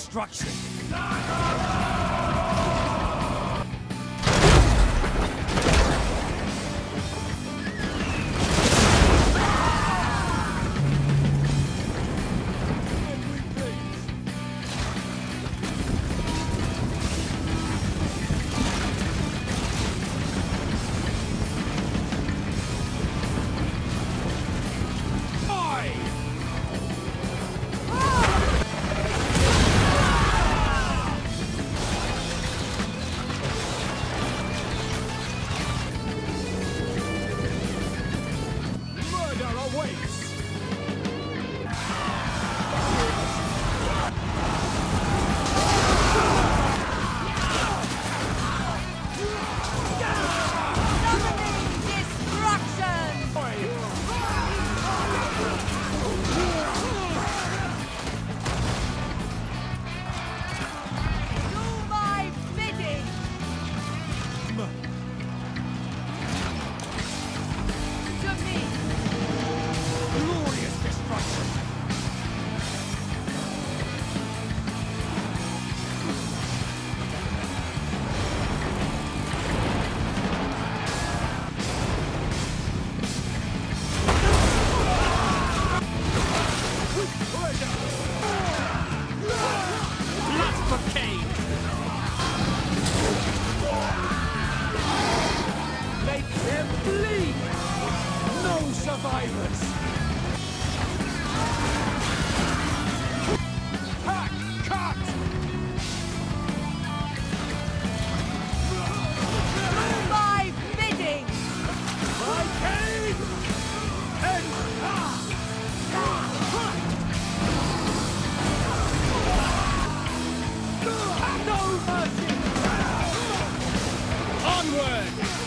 destruction. survivors. Cut! Five bidding! No mercy! Onward!